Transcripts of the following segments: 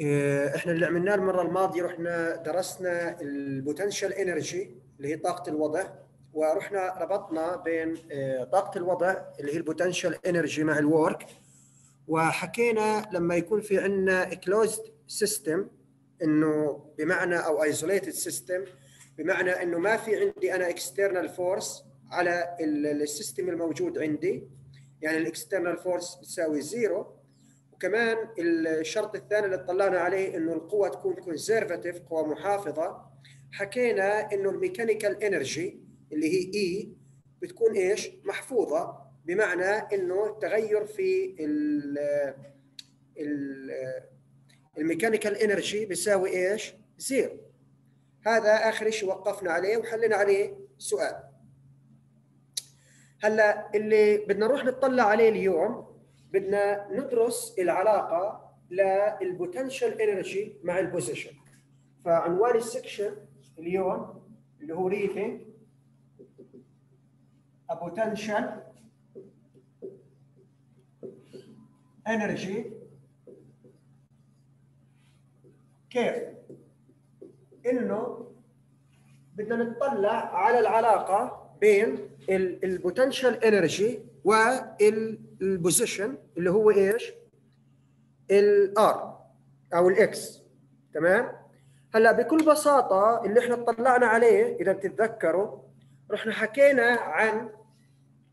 إيه، إحنا اللي عملناه المرة الماضية رحنا درسنا ال potential energy اللي هي طاقة الوضع ورحنا ربطنا بين إيه، طاقة الوضع اللي هي ال potential energy مع ال work. وحكينا لما يكون في عندنا closed system إنه بمعنى أو isolated system بمعنى إنه ما في عندي أنا external force على ال system الموجود عندي. يعني ال external force بتساوي zero وكمان الشرط الثاني اللي اطلعنا عليه إنه القوة تكون conservative قوة محافظة. حكينا إنه ال mechanical energy اللي هي E بتكون إيش؟ محفوظة. بمعنى إنه التغير في ال ال ال mechanical energy بيساوي إيش؟ zero. هذا آخر شيء وقفنا عليه وحلينا عليه سؤال. هلأ اللي بدنا نروح نطلع عليه اليوم بدنا ندرس العلاقة لل potential energy مع ال position فعنوان ال section اليوم اللي هو reading a potential energy كيف إنه بدنا نطلع على العلاقة بين ال potential energy وال position اللي هو إيش؟ ال r أو ال x تمام؟ هلأ بكل بساطة اللي إحنا اطلعنا عليه إذا بتتذكروا رحنا حكينا عن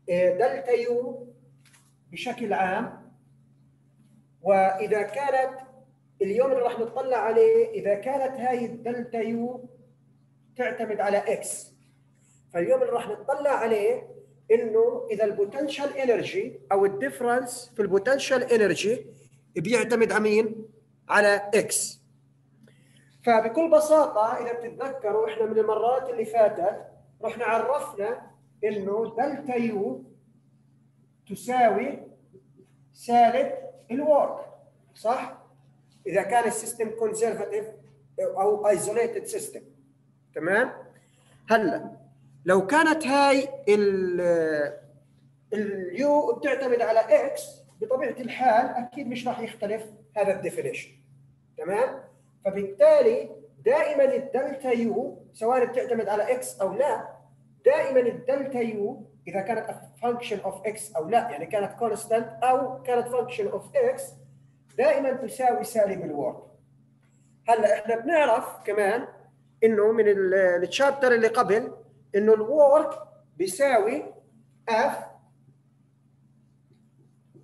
delta U بشكل عام وإذا كانت اليوم اللي راح نطلع عليه إذا كانت هاي ال delta U تعتمد على x فاليوم اللي راح نطلع عليه إنه إذا ال potential energy أو ال difference في ال potential energy بيعتمد على مين؟ على x فبكل بساطة إذا بتتذكروا إحنا من المرات اللي فاتت رحنا عرفنا إنه delta U تساوي سالب ال work صح؟ إذا كان ال system conservative أو isolated system تمام؟ هلأ لو كانت هاي ال U بتعتمد على x بطبيعة الحال أكيد مش راح يختلف هذا ال definition تمام؟ فبالتالي دائما ال delta U سواء بتعتمد على x أو لا دائما ال delta U إذا كانت function of x أو لا يعني كانت constant أو كانت function of x دائما تساوي سالب ال work هلأ إحنا بنعرف كمان إنه من ال chapter اللي قبل إنه ال work بيساوي F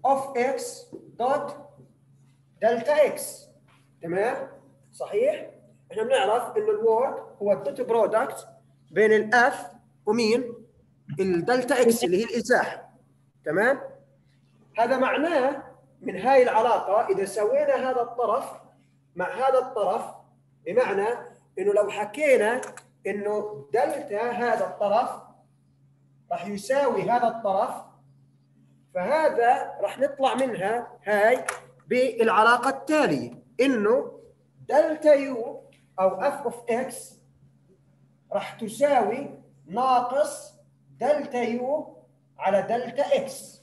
of x dot delta x تمام؟ صحيح؟ إحنا بنعرف إنه ال work هو ال dot product بين ال F ومين؟ ال delta x اللي هي الازاحه تمام؟ هذا معناه من هاي العلاقة إذا سوينا هذا الطرف مع هذا الطرف بمعنى إنه لو حكينا إنه دلتا هذا الطرف راح يساوي هذا الطرف فهذا راح نطلع منها هاي بالعلاقة التالية. إنه delta U أو F of x راح تساوي ناقص delta U على delta x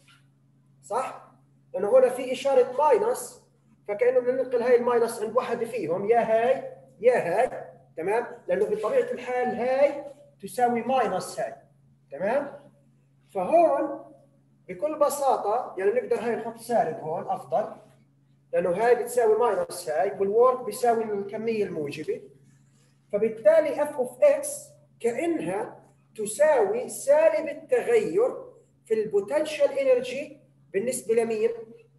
صح؟ لأنه هنا في إشارة minus فكأنه بننقل هاي ال minus عند واحد فيهم. يا هاي يا هاي. تمام؟ لأنه بطبيعه الحال هاي تساوي minus هاي تمام؟ فهون بكل بساطة يعني نقدر هاي نحط سالب هون أفضل لأنه هاي بتساوي minus هاي وال work بيساوي الكمية الموجبة فبالتالي F of x كأنها تساوي سالب التغير في ال potential energy بالنسبة لمين؟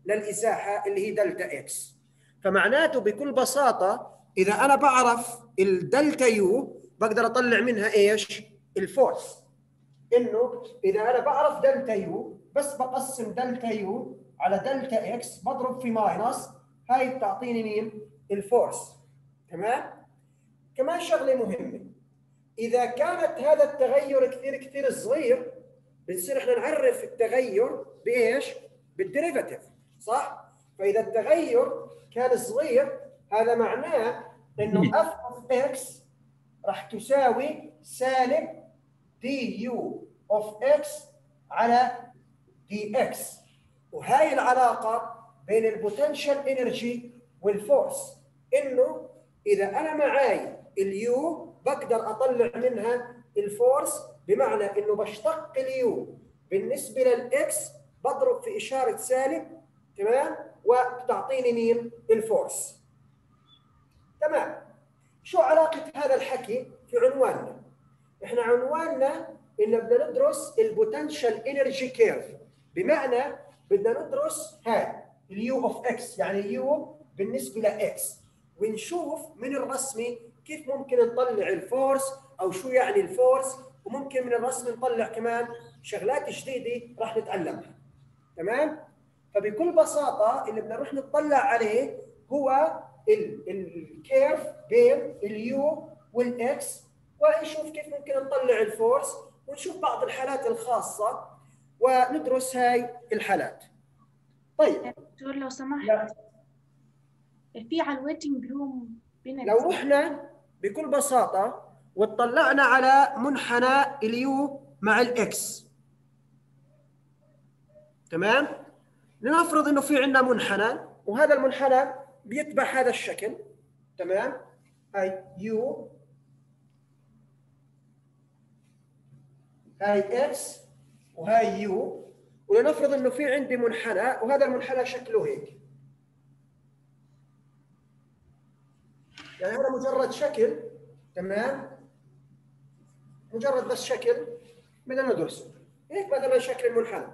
للإزاحة اللي هي delta x فمعناته بكل بساطة إذا أنا بعرف ال delta U بقدر أطلع منها إيش؟ ال force إنه إذا أنا بعرف delta U بس بقسم delta U على delta x بضرب في minus هاي بتعطيني مين؟ ال force تمام؟ كمان شغلة مهمة إذا كانت هذا التغير كثير كثير صغير بنصير إحنا نعرف التغير بإيش؟ بال derivative صح؟ فإذا التغير كان صغير هذا معناه إنه F of x راح تساوي سالب dU of x على dx وهاي العلاقة بين ال potential energy وال force إنه إذا أنا معاي ال U بقدر أطلع منها ال force بمعنى إنه بشتق ال U بالنسبة لل x بضرب في إشارة سالب تمام؟ وتعطيني مين؟ ال force تمام. شو علاقة هذا الحكي في عنواننا؟ إحنا عنواننا إن بدنا ندرس ال potential energy curve بمعنى بدنا ندرس هاي ال U of x يعني ال U بالنسبة ل x ونشوف من الرسمي كيف ممكن نطلع ال force أو شو يعني ال force وممكن من الرسم نطلع كمان شغلات جديدة راح نتعلمها. تمام؟ فبكل بساطة اللي بدنا نروح نطلع عليه هو ال curve بين ال U وال x ونشوف كيف ممكن نطلع ال force ونشوف بعض الحالات الخاصة وندرس هاي الحالات. طيب. دكتور لو سمحت. في على ال waiting room لو رحنا بكل بساطة واطلعنا على منحنى ال U مع ال x. تمام؟ لنفرض إنه في عندنا منحنى وهذا المنحنى بيتبع هذا الشكل تمام؟ هاي U هاي x وهاي U ولنفرض إنه في عندي منحنى وهذا المنحنى شكله هيك. يعني هذا مجرد شكل تمام؟ مجرد بس شكل. بدنا ندرسه هيك مثلا شكل المنحنى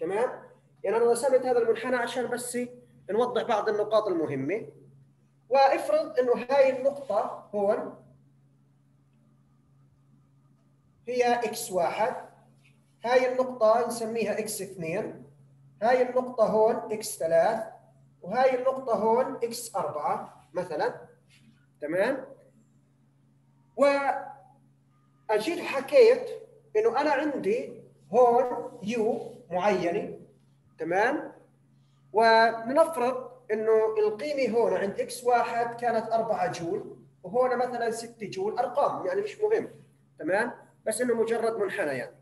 تمام؟ يعني أنا رسمت هذا المنحنى عشان بس نوضح بعض النقاط المهمة. وافرض إنه هاي النقطة هون هي x واحد. هاي النقطة نسميها x اثنين. هاي النقطة هون x ثلاث وهاي النقطة هون x أربعة مثلا. تمام؟ وأجيت وحكيت إنه أنا عندي هون U معينة. تمام؟ ولنفرض إنه القيمة هون عند x واحد كانت 4 جول وهون مثلا 6 جول أرقام يعني مش مهم تمام؟ بس إنه مجرد منحنى يعني.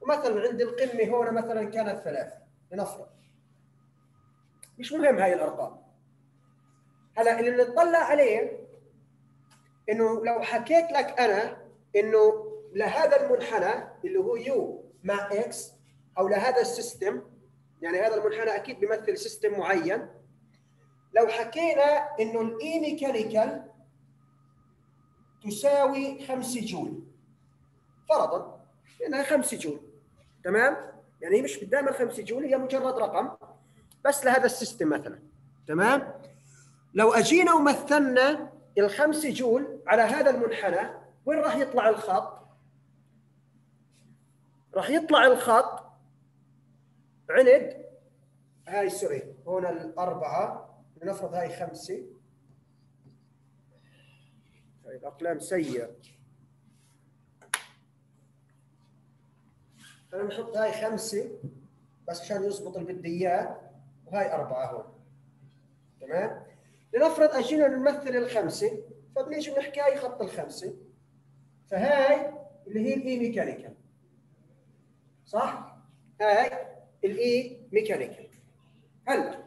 ومثلا عند القمة هنا مثلا كانت ثلاثة لنفرض. مش مهم هاي الأرقام. هلا اللي نطلع عليه إنه لو حكيت لك أنا إنه لهذا المنحنى اللي هو U مع x أو لهذا ال system يعني هذا المنحنى أكيد بيمثل system معين. لو حكينا إنه ال E mechanical تساوي 5 جول فرضا لانها 5 جول تمام؟ يعني هي مش دائما 5 جول هي مجرد رقم بس لهذا ال system مثلا تمام؟ لو أجينا ومثلنا الخمس جول على هذا المنحنى وين راح يطلع الخط؟ راح يطلع الخط عند هاي sorry هنا الأربعة لنفرض هاي خمسة. هاي الأقلام سيئة. نحط هاي خمسة بس عشان يزبط اللي بدي إياه وهاي أربعة هون. تمام؟ لنفرض أجينا نمثل الخمسة فبنيجي بنحكي هاي خط الخمسة. فهاي اللي هي ال E mechanical صح؟ هاي ال E mechanical. هلا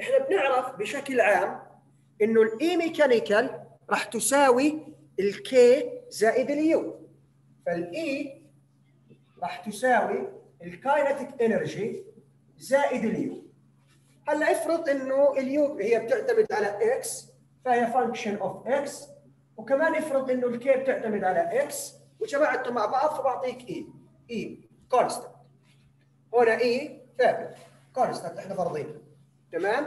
إحنا بنعرف بشكل عام إنه ال E mechanical راح تساوي ال K زائد ال U فال E راح تساوي ال kinetic energy زائد ال U هلا افرض إنه ال U هي بتعتمد على x فهي function of x وكمان افرض إنه ال K بتعتمد على x وجمعتهم مع بعض فبعطيك اي اي constant هنا اي ثابت constant إحنا فرضينها تمام؟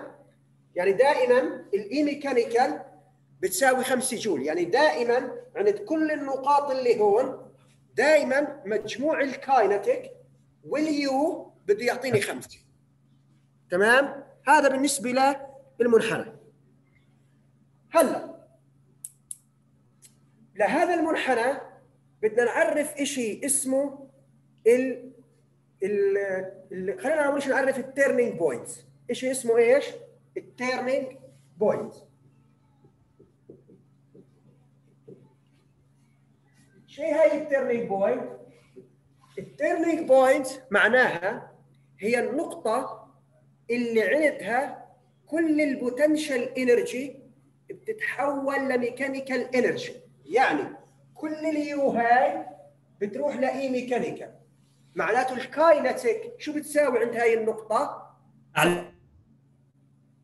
يعني دائما ال E mechanical بتساوي 5 جول. يعني دائما عند كل النقاط اللي هون دائما مجموع ال kinetic وال U بده يعطيني خمسه تمام؟ هذا بالنسبة للمنحنى هلا لهذا المنحنى بدنا نعرف شيء اسمه ال ال خلينا شيء نعرف ال turning point شيء اسمه إيش؟ ال turning point شيء هاي ال turning point ال turning point معناها هي النقطة اللي عندها كل ال potential energy بتتحول ل mechanical energy يعني كل ال U هاي بتروح ل E mechanical معناته ال kinetic شو بتساوي عند هاي النقطة على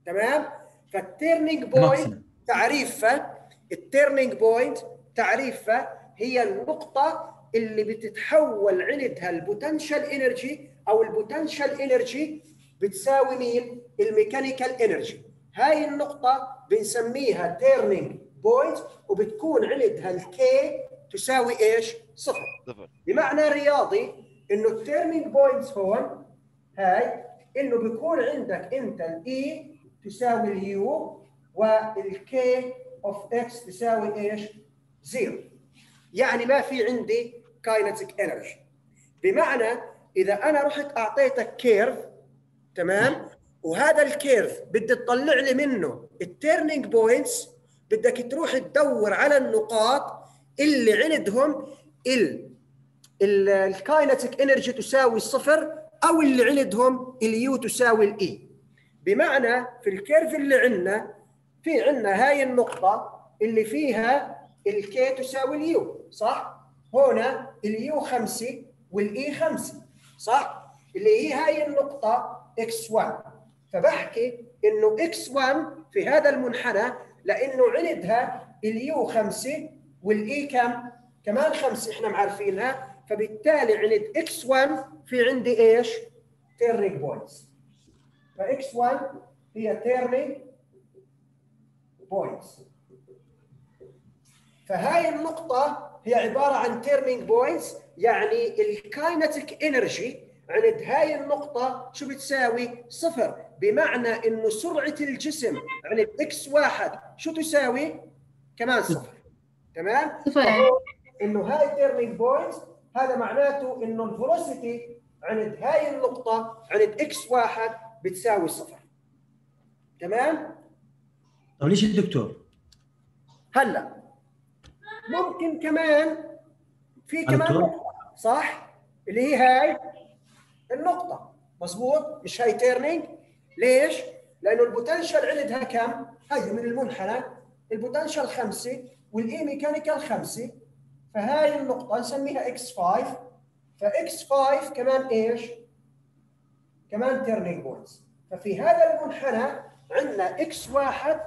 تمام فال turning point. تعريفها ال turning point تعريفها هي النقطة اللي بتتحول عندها ال potential energy أو ال potential energy بتساوي مين؟ ال mechanical energy هاي النقطة بنسميها turning point وبتكون عندها ال K تساوي إيش؟ صفر صفر بمعنى رياضي إنه ال turning points هون هاي إنه بيكون عندك انت ال E تساوي ال U وال K of x تساوي إيش؟ zero. يعني ما في عندي kinetic energy بمعنى إذا أنا رحت أعطيتك curve تمام؟ وهذا ال curve بدي تطلع لي منه ال turning points بدك تروح تدور على النقاط اللي عندهم ال ال kinetic energy تساوي الصفر أو اللي عندهم ال U تساوي ال E بمعنى في ال curve اللي عندنا في عندنا هاي النقطة اللي فيها ال K تساوي ال U صح؟ هنا ال U خمسة وال E خمسة صح؟ اللي هي هاي النقطة x1 فبحكي إنه x1 في هذا المنحنى لإنه عندها ال U خمسة وال E كم؟ كمان خمسة إحنا معرفينها فبالتالي عند x1 في عندي إيش؟ turning points ف x1 هي turning points فهاي النقطة هي عبارة عن turning points يعني ال kinetic energy عند هاي النقطة شو بتساوي؟ صفر بمعنى إنه سرعة الجسم عند x واحد شو تساوي؟ كمان صفر تمام؟ صفر. إنه هاي turning points هذا معناته انه ال velocity عند هاي النقطة عند x واحد بتساوي صفر تمام؟ طب ليش الدكتور؟ هلأ ممكن كمان في كمان؟ نقطة صح؟ اللي هي هاي النقطة مظبوط مش هاي turning ليش؟ لأنه ال potential عندها كم؟ هي من المنحنى ال potential خمسة وال E mechanical خمسة فهاي النقطة نسميها إكس 5 فاكس 5 كمان إيش؟ كمان turning points ففي هذا المنحنى عندنا إكس 1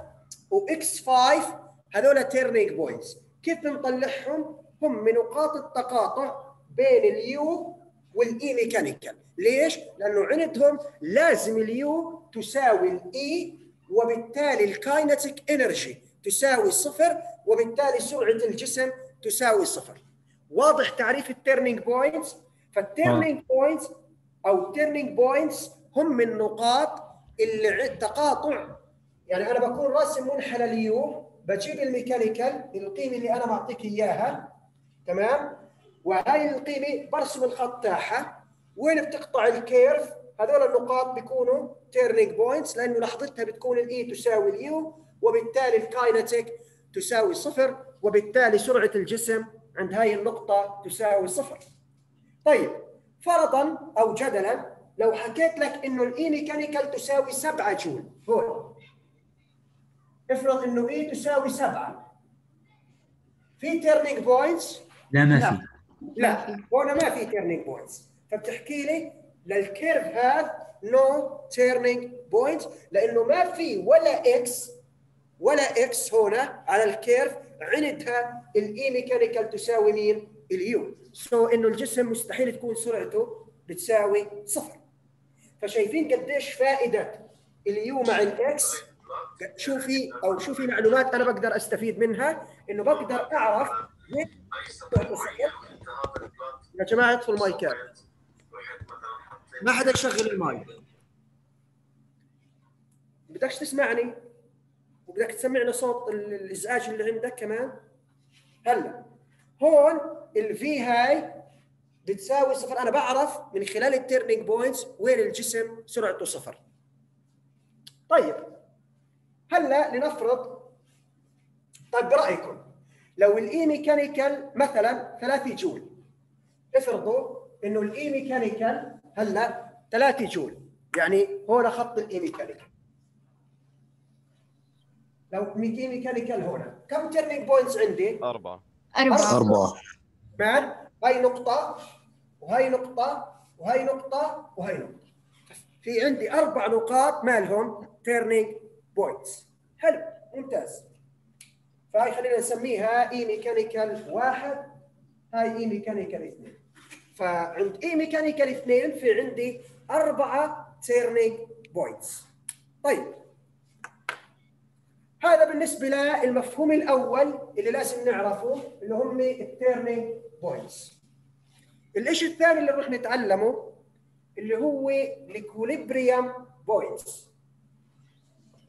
واكس 5 هذول turning points كيف بنطلعهم؟ هم من نقاط التقاطع بين ال U وال E mechanical ليش؟ لأنه عندهم لازم ال U تساوي ال E وبالتالي ال kinetic energy تساوي صفر وبالتالي سرعة الجسم تساوي صفر. واضح تعريف ال turning points فال turning points أو turning points هم النقاط اللي تقاطع. يعني أنا بكون راسم منحنى ال U بجيب ال mechanical القيمة اللي أنا معطيك إياها. تمام؟ وهاي القيمة برسم الخط تاعها. وين بتقطع ال curve هذول النقاط بيكونوا turning points لأنه لحظتها بتكون ال E تساوي ال U وبالتالي ال kinetic تساوي صفر. وبالتالي سرعة الجسم عند هاي النقطة تساوي صفر. طيب فرضا أو جدلا لو حكيت لك إنه ال E mechanical تساوي 7 جول هون. افرض إنه E تساوي 7 في turning points لا ما. في. لا هنا ما في turning points فبتحكي لي لل curve هذا no turning point لإنه ما في ولا x ولا x هنا على ال curve عندها ال E mechanical تساوي مين؟ ال U so إنه الجسم مستحيل تكون سرعته بتساوي صفر. فشايفين قديش فائدة ال U مع ال x؟ شوفي أو شوفي معلومات أنا بقدر أستفيد منها؟ إنه بقدر أعرف يا جماعة يطفوا المايكات ما حدا يشغل المايك. بدكش تسمعني؟ وبدك تسمعنا صوت ال- الإزعاج اللي عندك كمان؟ هلا هون ال v هاي بتساوي صفر. أنا بعرف من خلال ال turning points وين الجسم سرعته صفر. طيب هلا لنفرض طيب برأيكم لو ال E mechanical مثلا 3 جول افرضوا إنه ال E mechanical هلا 3 جول يعني هون خط ال E mechanical لو ميكي mechanical هنا. كم turning points عندي؟ أربعة. أربعة. أربعة. مان هاي نقطة وهي نقطة وهي نقطة وهي نقطة. في عندي أربع نقاط مالهم turning points حلو ممتاز. فهاي خلينا نسميها E mechanical واحد هاي E mechanical اثنين. فعند E mechanical اثنين في عندي أربعة turning points طيب هذا بالنسبة للمفهوم الأول اللي لازم نعرفه اللي هم ال turning points. الإشي الثاني اللي راح نتعلمه اللي هو ال equilibrium points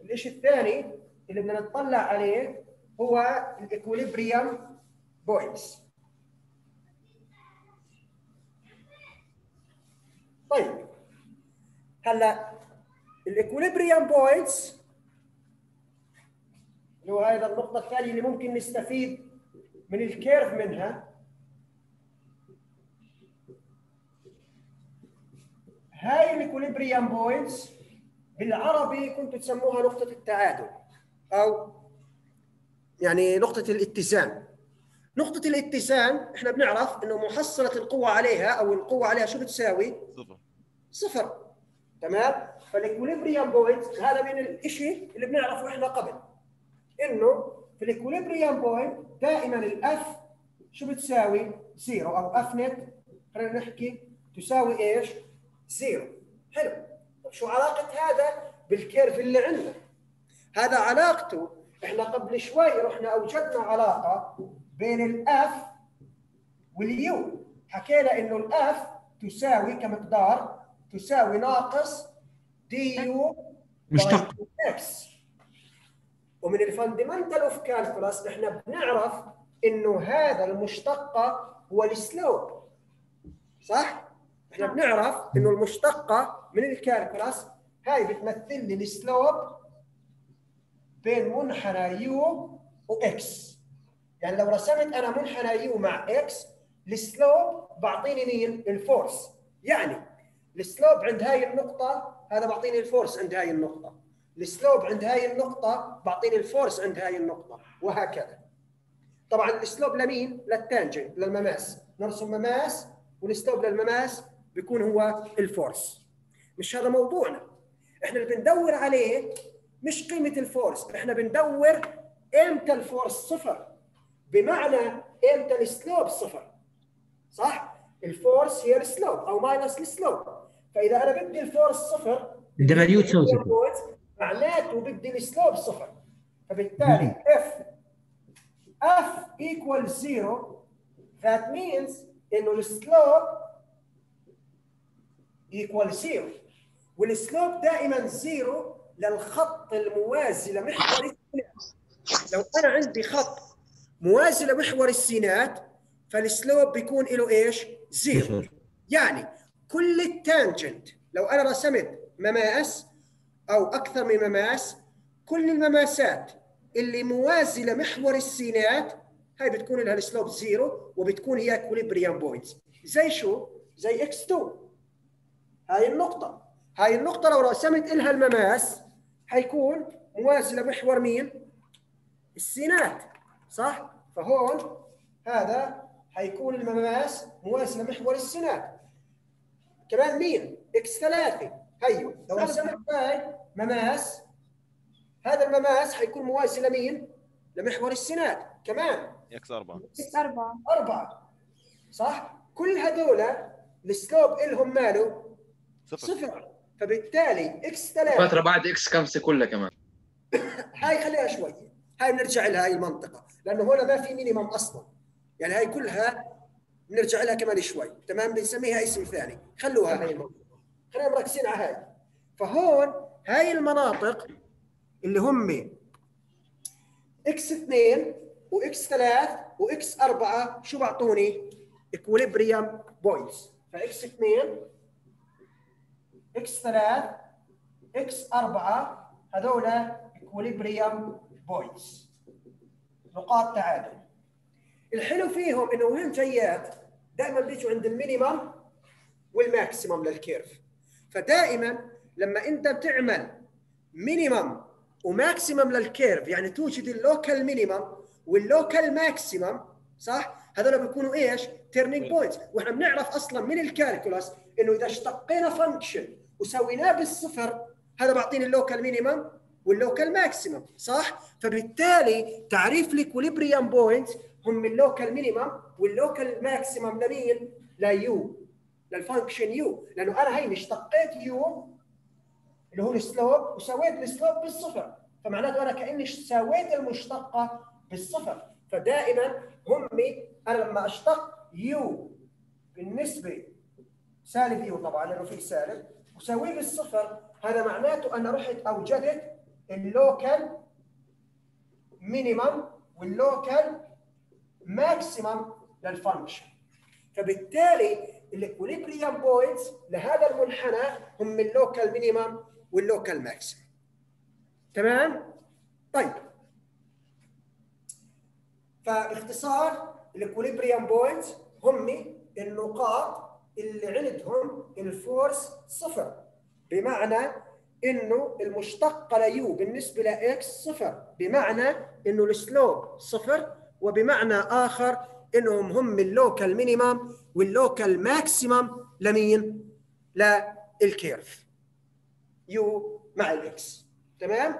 الإشي الثاني اللي بدنا نطلع عليه هو ال equilibrium points طيب هلا ال equilibrium points اللي هو هذا النقطة الثانية اللي ممكن نستفيد من ال curve منها. هاي ال equilibrium points بالعربي كنتوا تسموها نقطة التعادل أو يعني نقطة الاتزان. نقطة الاتزان إحنا بنعرف إنه محصلة القوة عليها أو القوة عليها شو بتساوي؟ صفر. صفر. تمام؟ فال equilibrium point هذا من الشيء اللي بنعرفه إحنا قبل. إنه في ال equilibrium point دائما ال F شو بتساوي؟ zero أو F net خلينا نحكي تساوي إيش؟ zero حلو طب شو علاقة هذا بال curve اللي عندنا؟ هذا علاقته إحنا قبل شوي رحنا أوجدنا علاقة بين ال F وال U حكينا إنه ال F تساوي كمقدار تساوي ناقص dU مشتق x ومن ال fundamental of calculus إحنا بنعرف إنه هذا المشتقه هو ال slope صح؟ إحنا بنعرف إنه المشتقه من ال calculus هاي بتمثل لي ال slope بين منحنى U و x يعني لو رسمت أنا منحنى U مع x ال slope بعطيني مين؟ ال force يعني ال slope عند هاي النقطة هذا بعطيني ال force عند هاي النقطة ال slope عند هاي النقطة بعطيني ال force عند هاي النقطة وهكذا. طبعا ال slope لمين؟ لل tangent للمماس. نرسم مماس وال slope للمماس بيكون هو ال force. مش هذا موضوعنا. إحنا اللي بندور عليه مش قيمة ال force إحنا بندور إمتى ال force صفر. بمعنى إمتى ال slope صفر. صح؟ ال force هي ال slope أو minus ال slope. فإذا أنا بدي ال force صفر ال U تساوي صفر معناته بدي ال slope صفر. فبالتالي F F equals zero. That means إنه ال slope equal zero. وال slope دائما zero للخط الموازي لمحور السينات. لو أنا عندي خط موازي لمحور السينات فال slope بيكون له إيش؟ zero يعني كل ال tangent لو أنا رسمت مماس أو أكثر من مماس كل المماسات اللي موازي لمحور السينات هاي بتكون لها ال slope zero وبتكون هي equilibrium points زي شو؟ زي x 2 هاي النقطة هاي النقطة لو رسمت إلها المماس حيكون موازي لمحور مين؟ السينات صح؟ فهون هذا حيكون المماس موازي لمحور السينات كمان مين؟ x 3 هيو لو رسمت هاي مماس. هذا المماس حيكون موازي لمين؟ لمحور السينات كمان. x أربعة. أربعة. أربعة. صح؟ كل هذول ال slope إلهم ماله؟ صفر. صفر. فبالتالي x 3 فترة بعد x خمسة كلها كمان؟ هاي خليها شوي. هاي بنرجع لها هاي المنطقة. لأنه هنا ما في minimum أصلا. يعني هاي كلها بنرجع لها كمان شوي. تمام؟ بنسميها اسم ثاني. خلوها هاي المنطقة. خلينا مركزين على هاي. فهون هاي المناطق اللي هم إكس 2 واكس 3 واكس 4 شو بعطوني؟ equilibrium points ف x 2 x 3 x 4 هذول equilibrium points نقاط تعادل. الحلو فيهم إنه وين ما جيت دائما بيجوا عند ال minimum وال maximum لل curve. فدائما لما أنت بتعمل minimum و maximum لل curve يعني توجد ال local minimum وال local maximum صح؟ هذول بيكونوا إيش؟ turning points وإحنا بنعرف أصلا من ال calculus إنه إذا اشتقينا function وسويناه بالصفر هذا بيعطيني ال local minimum وال local maximum صح؟ فبالتالي تعريف ال equilibrium point هم اللوكال مينيمم واللوكال ماكسيمم لمين ليو للفانكشن يو لأنه أنا هيني اشتقيت u اللي هو ال slope وسويت ال slope بالصفر. فمعناته أنا كأني سويت المشتقة بالصفر. فدائما هم أنا لما أشتق u بالنسبة سالب u طبعا لأنه في سالب وسويه بالصفر هذا معناته أنا رحت أوجدت ال local minimum وال local maximum لل function. فبالتالي ال equilibrium points لهذا المنحنى هم ال local minimum وال local maximum تمام؟ طيب. فباختصار ال equilibrium points هم النقاط اللي عندهم ال force صفر. بمعنى إنه المشتقة ل u بالنسبة ل x صفر. بمعنى إنه ال slope صفر. وبمعنى آخر إنهم هم ال local minimum وال local maximum لمين؟ لل curve. u مع ال x تمام؟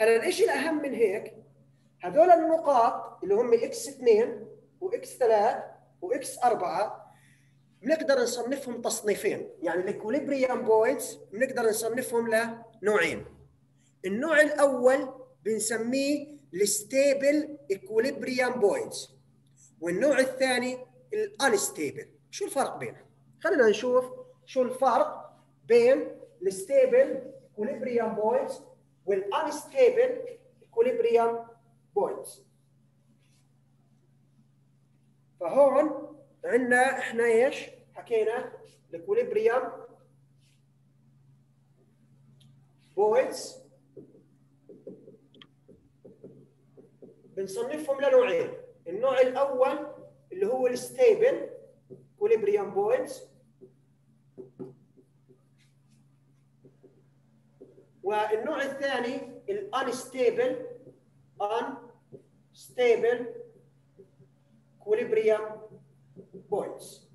هلا الشيء الأهم من هيك؟ هذول النقاط اللي هم إكس 2 واكس 3 واكس 4 بنقدر نصنفهم تصنيفين. يعني ال equilibrium points بنقدر نصنفهم لنوعين. النوع الأول بنسميه ال stable equilibrium points والنوع الثاني ال unstable. شو الفرق بينهم؟ خلينا نشوف شو الفرق بين ال stable equilibrium points وال unstable equilibrium points فهون عندنا إحنا إيش؟ حكينا ال equilibrium points بنصنفهم لنوعين. النوع الأول اللي هو ال stable equilibrium points. والنوع الثاني ال unstable unstable equilibrium points.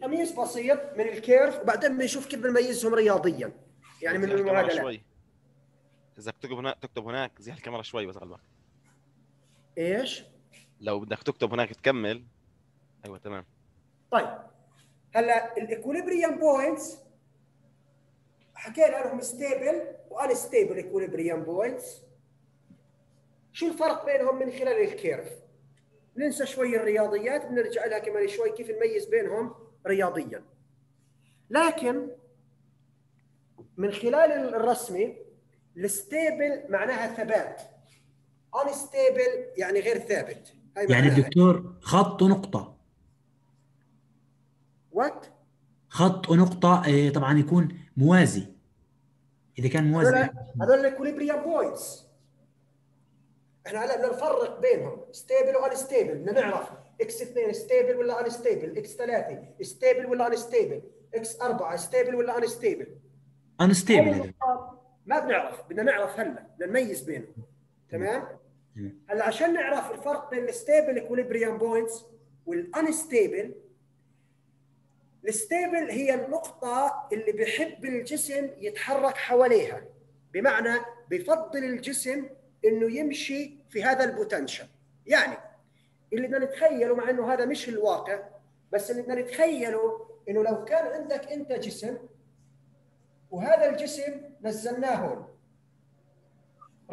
تمييز بسيط من ال curve وبعدين بنشوف كيف بنميزهم رياضيا. يعني من المعادلات شوي. إذا بتكتب هناك تكتب هناك زي الكاميرا شوي بس قلبك إيش؟ لو بدك تكتب هناك تكمل. أيوه تمام. طيب هلأ ال equilibrium points حكينا لهم stable و unstable equilibrium points. شو الفرق بينهم من خلال ال curve؟ ننسى شوي الرياضيات بنرجع لها كمان شوي كيف نميز بينهم رياضيا. لكن من خلال الرسمي ال stable معناها ثبات. unstable يعني غير ثابت. هاي يعني. الدكتور خط ونقطة what خط ونقطة آه، طبعا يكون موازي. إذا كان موازي. هذول ال equilibrium points إحنا هلا بدنا نفرق بينهم. stable و unstable بدنا نعرف x 2 stable ولا unstable x 3 stable ولا unstable x 4 stable ولا unstable unstable ما بنعرف. بدنا نعرف هلا. بدنا نميز بينهم. تمام. هلا عشان نعرف الفرق بين ال stable equilibrium points وال unstable ال stable هي النقطة اللي بحب الجسم يتحرك حواليها. بمعنى بفضل الجسم إنه يمشي في هذا ال potential يعني اللي بدنا نتخيله مع إنه هذا مش الواقع بس اللي بدنا نتخيله إنه لو كان عندك أنت جسم وهذا الجسم نزلناه هون.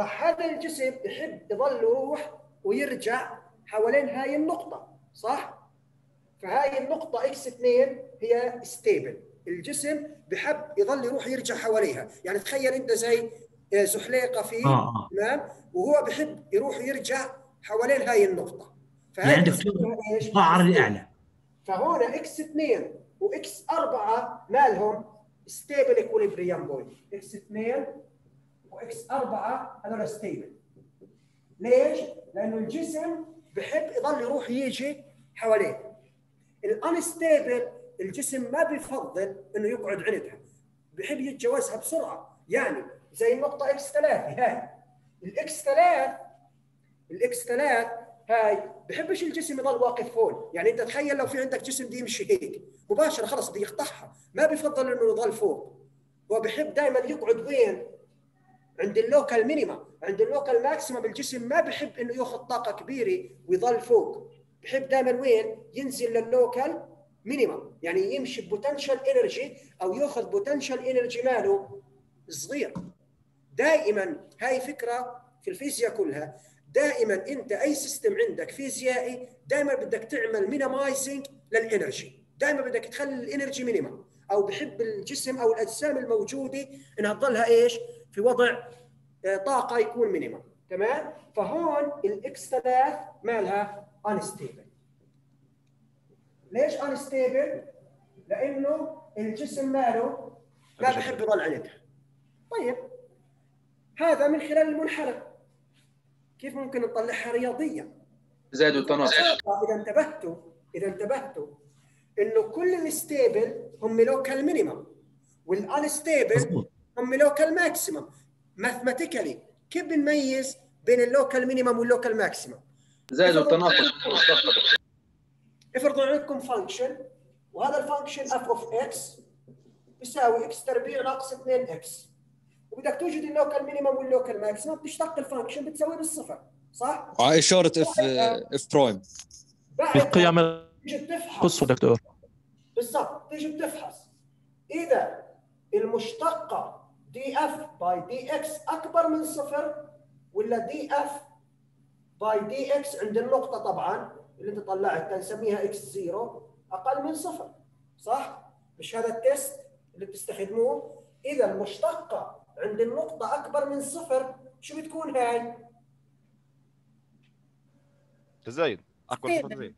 راح هذا الجسم يحب يضل يروح ويرجع حوالين هاي النقطة صح؟ فهاي النقطة x 2 هي stable الجسم بحب يضل يروح يرجع حواليها. يعني تخيل أنت زي آه، زحليقة في آه آه. تمام؟ وهو بحب يروح يرجع حوالين هاي النقطة. يعني بنسميها دكتور الأعلى فهنا x 2 و x 4 مالهم stable equilibrium point x 2 و x 4 هذول stable ليش؟ لأنه الجسم بحب يضل يروح يجي حواليه. ال unstable الجسم ما بيفضل إنه يقعد عندها. بحب يتجاوزها بسرعة. يعني زي النقطة إكس 3 هاي الاكس 3 الاكس 3 هاي بحبش الجسم يضل واقف هون. يعني أنت تخيل لو في عندك جسم بده يمشي هيك. مباشرة خلص بده يقطعها ما بفضل إنه يضل فوق. هو بحب دائما يقعد وين؟ عند ال local minima عند ال local maximum الجسم ما بحب إنه يأخذ طاقة كبيرة ويضل فوق. بحب دائما وين؟ ينزل لل local minimum يعني يمشي potential energy أو يأخذ potential energy ماله صغير. دائما هاي فكرة في الفيزياء كلها. دائما أنت أي system عندك فيزيائي دائما بدك تعمل minimizing لل energy دائما بدك تخلي ال energy minimum أو بحب الجسم أو الأجسام الموجودة انها تضلها إيش؟ في وضع آه، طاقة يكون minimum تمام؟ فهون ال x 3 مالها unstable ليش unstable لأنه الجسم ماله ما بحب يضل عندها طيب هذا من خلال المنحنى كيف ممكن نطلعها رياضيا؟ زائد والتناقص إذا انتبهتوا إذا انتبهتوا إنه كل ال stable هم local minimum وال unstable مظبوط. هم local maximum mathematically كيف بنميز بين ال local minimum وال local maximum زائد والتناقص افرضوا عندكم function وهذا ال function f of x يساوي x تربيع ناقص 2 x وبدك توجد ال local minimum وال local maximum بتشتق ال function بتساوي بالصفر صح؟ إشارة f f prime بتفحص قصوا دكتور بالضبط تيجي بتفحص إذا المشتقة df by dx أكبر من صفر ولا df by dx عند النقطة طبعا اللي أنت طلعتها نسميها x zero أقل من صفر صح؟ مش هذا ال test اللي بتستخدموه اذا المشتقه عند النقطة أكبر من صفر شو بتكون هاي؟ تزايد اكبر تزايد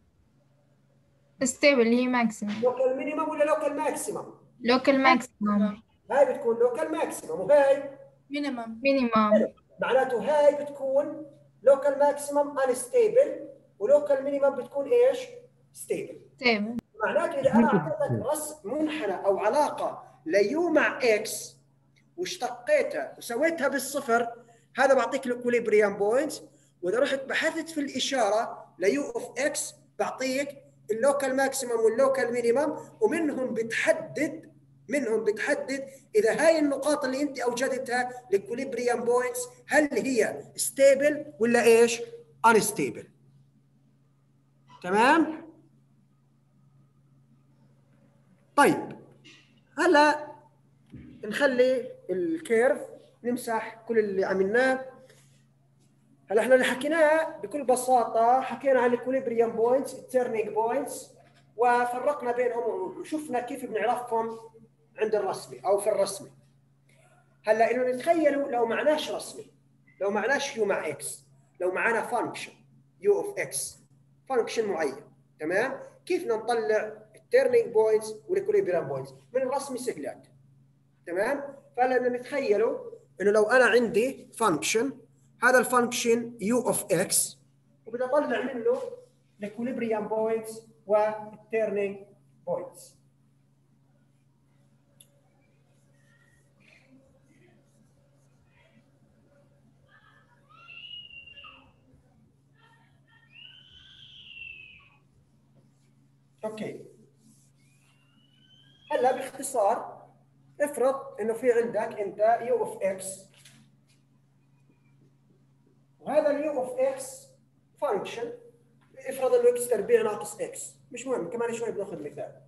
stable هي maximum local minimum ولا local maximum؟ local maximum هاي بتكون local maximum وهاي minimum minimum معناته هاي بتكون local maximum unstable و local minimum بتكون إيش؟ stable stable معناته إذا أنا أعطيتك رسم منحنى أو علاقة لل u مع x واشتقيتها وسويتها بالصفر هذا بعطيك ال equilibrium point وإذا رحت بحثت في الإشارة لل u of x بعطيك ال local maximum وال local minimum ومنهم بتحدد منهم بتحدد إذا هاي النقاط اللي أنت أوجدتها ال equilibrium points هل هي stable ولا إيش؟ unstable تمام؟ طيب هلا نخلي ال curve نمسح كل اللي عملناه هلا إحنا اللي حكيناه بكل بساطة حكينا عن ال equilibrium points ال turning points وفرقنا بينهم وشفنا كيف بنعرفهم عند الرسمي أو في الرسمي. هلأ إنه نتخيلوا لو معناش رسمي لو معناش u مع x لو معنا function u of x function معين تمام؟ كيف نطلع ال turning points وال equilibrium points من الرسمي سهلات تمام؟ بدنا نتخيلوا إنه لو أنا عندي function هذا ال function u of x وبدي أطلع منه ال equilibrium points وال turning points okay. هلا باختصار افرض إنه في عندك أنت u of x وهذا ال u of x function افرض إنه إكس تربيع ناقص إكس مش مهم كمان شوي بناخذ مثال.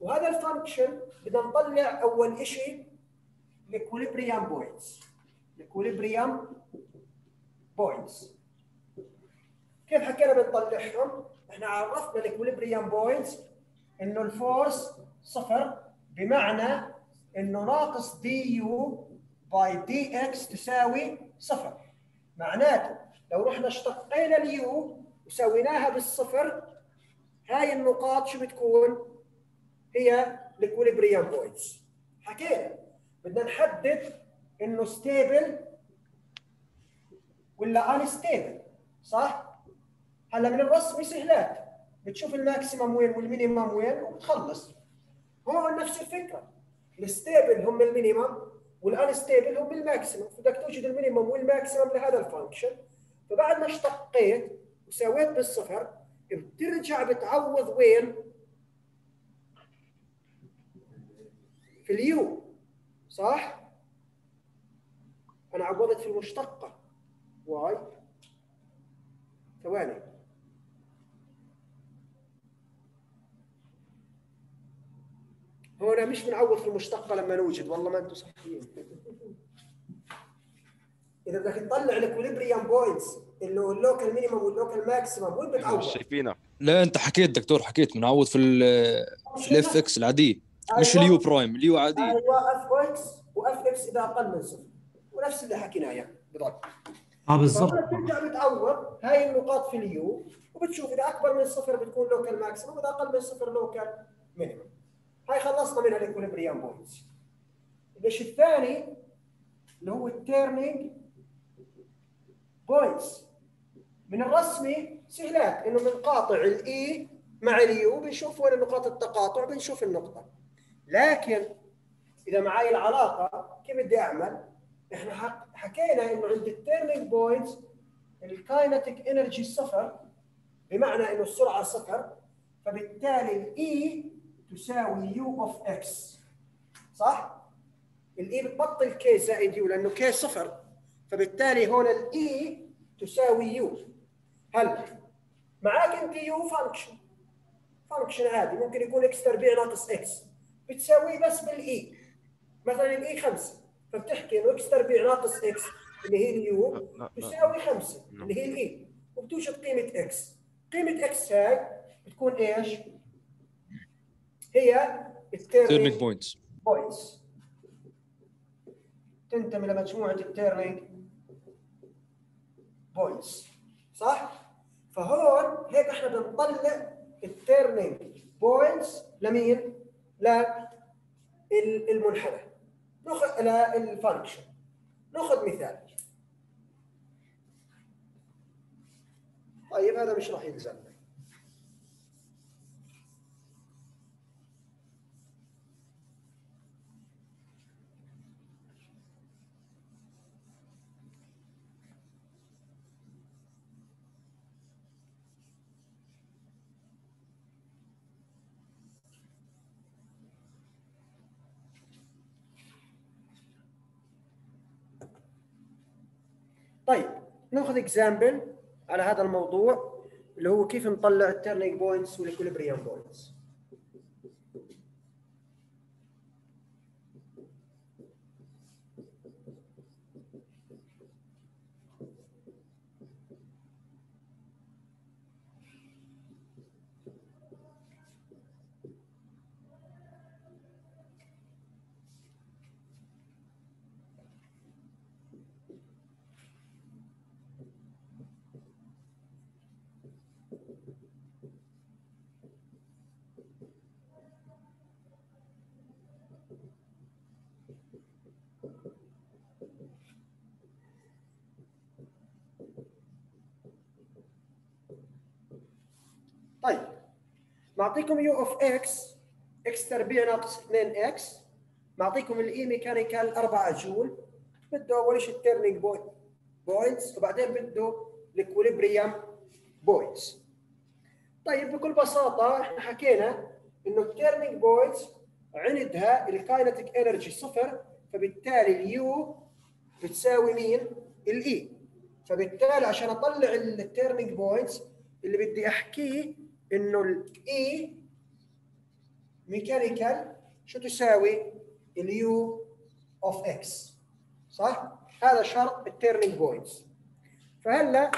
وهذا ال function بدنا نطلع أول شيء ال equilibrium points ال equilibrium points كيف حكينا بنطلعهم؟ إحنا عرفنا ال equilibrium points إنه ال force صفر بمعنى إنه ناقص du by dx تساوي صفر معناته لو رحنا اشتقينا ال u وسويناها بالصفر هاي النقاط شو بتكون؟ هي ال equilibrium points حكينا بدنا نحدد إنه stable ولا unstable صح؟ هلا من الرسم سهلات بتشوف ال maximum وين وال minimum وين وبتخلص. هون نفس الفكرة. الستيبل هم المينيمم والانستيبل هم الماكسيمم. فبدك توجد ال minimum وال maximum لهذا ال function. فبعد ما اشتقيت وسويت بالصفر بترجع بتعوض وين؟ في ال u. صح؟ أنا عوضت في المشتقة. واي. ثواني. هنا مش بنعوض في المشتقة لما نوجد والله ما أنتم صحيين. إذا بدك تطلع ال equilibrium points اللي هو ال local minimum وال local maximum وين بتعوض؟ مش شايفينها. لا أنت حكيت دكتور حكيت بنعوض في ال في ال f x العاديه مش. ال u prime ال u عاديه أيوه f x و f x إذا أقل من صفر. ونفس اللي حكيناه يعني بالضبط آه بالضبط. بترجع بتعوض هاي النقاط في ال u وبتشوف إذا أكبر من صفر بتكون local maximum وإذا أقل من صفر local minimum هاي خلصنا منها ال equilibrium points. الشيء الثاني اللي هو ال turning points من الرسمي سهلات إنه بنقاطع ال E مع ال u بنشوف وين نقاط التقاطع بنشوف النقطة. لكن إذا معي العلاقة كيف بدي أعمل؟ إحنا حك- حكينا إنه عند ال turning point ال kinetic energy صفر بمعنى إنه السرعة صفر فبالتالي ال E تساوي u of x صح؟ ال E بتبطل k زائد u لأنه k صفر. فبالتالي هون ال E تساوي u هلا معاك أنت u function function عادي. ممكن يكون إكس تربيع ناقص إكس بتساويه بس بال E مثلا ال E 5 فبتحكي إنه إكس تربيع ناقص إكس اللي هي ال u تساوي 5 اللي هي ال E وبتوجد قيمة إكس قيمة إكس هاي بتكون إيش؟ هي turning ال turning points. points. تنتمي لمجموعه ال turning points صح؟ فهون هيك إحنا بنطلع ال turning points لمين؟ للمنحنى نأخذ لل function نأخذ مثال. طيب هذا مش راح يلزمنا طيب ناخذ example على هذا الموضوع اللي هو كيف نطلع ال turning points وال equilibrium points طيب. معطيكم u of x x تربيع ناقص 2 x معطيكم ال E mechanical 4 جول بده أول شيء ال turning points وبعدين بده ال equilibrium points طيب بكل بساطة إحنا حكينا إنه ال turning points عندها ال kinetic energy صفر فبالتالي ال u بتساوي مين؟ ال E فبالتالي عشان أطلع ال turning points اللي بدي أحكيه إنه ال E mechanical شو تساوي ال u of x صح؟ هذا شرط ال turning points فهلا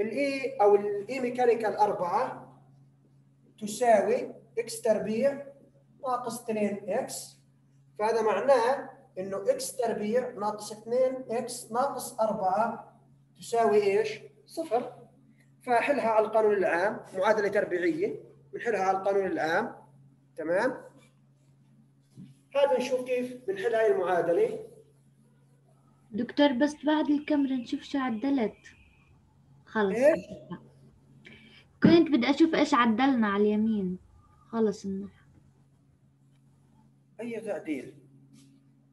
ال E أو ال E mechanical 4 تساوي إكس تربيع ناقص 2 إكس فهذا معناه إنه إكس تربيع ناقص 2 إكس ناقص 4 تساوي إيش؟ صفر فاحلها على القانون العام معادلة تربيعية بنحلها على القانون العام تمام؟ هذا نشوف كيف بنحل هاي المعادلة. دكتور بس بعد الكاميرا نشوف شو عدلت. خلص. إيش؟ كنت بدي أشوف إيش عدلنا على اليمين. خلص النحو أي تعديل؟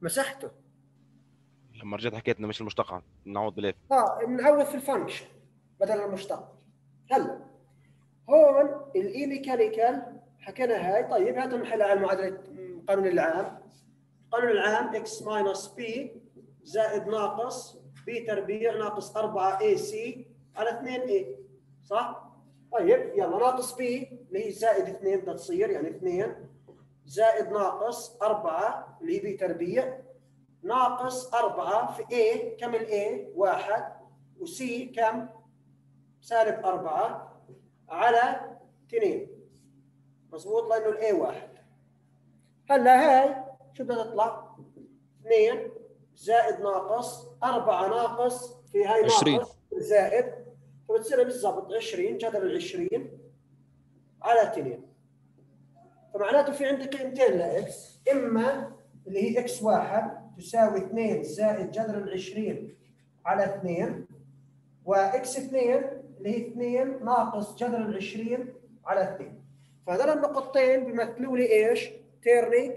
مسحته. لما رجعت حكيت إنه مش المشتقة. نعوض بال f آه بنعوض في ال function بدل المشتقة. هلا هون ال E mechanical حكينا هاي طيب هات نحلها على معادله القانون العام القانون العام x minus b زائد ناقص b تربيع ناقص 4 a c على 2 a صح؟ طيب يلا ناقص بي اللي هي زائد 2 بدها تصير يعني 2 زائد ناقص 4 اللي هي بي تربيع ناقص 4 في A كم ال A؟ واحد وسي كم؟ سالب 4 على 2 مضبوط لأنه ال A واحد. هلا هاي شو بدها تطلع؟ 2 زائد ناقص 4 ناقص في هاي عشرين. ناقص زائد. فبتصير بالضبط 20 جذر ال 20 على 2 فمعناته في عندك قيمتين ل x إما اللي هي x واحد تساوي 2 زائد جذر ال 20 على 2 و x 2 اللي هي 2 ناقص جذر ال 20 على 2 فهذول النقطتين بيمثلوا لي إيش؟ turning